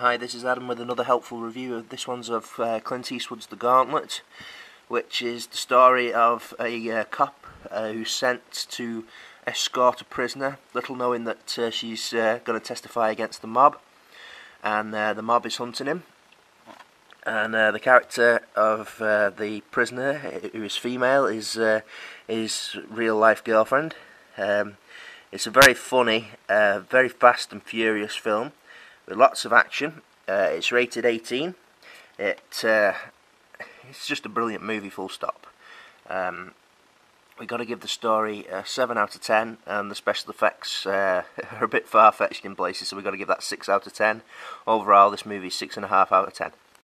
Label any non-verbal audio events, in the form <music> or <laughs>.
Hi, this is Adam with another helpful review. This one's of uh, Clint Eastwood's The Gauntlet, which is the story of a uh, cop uh, who's sent to escort a prisoner, little knowing that uh, she's uh, going to testify against the mob, and uh, the mob is hunting him. And the character of the prisoner, who is female, is his real life girlfriend. Um, it's a very funny, very fast and furious film with lots of action. Uh, it's rated 18. It uh, it's just a brilliant movie, full stop. Um, we got to give the story a 7 out of 10, and the special effects uh, <laughs> are a bit far fetched in places, so we got to give that 6 out of 10. Overall, this movie is 6.5 out of 10.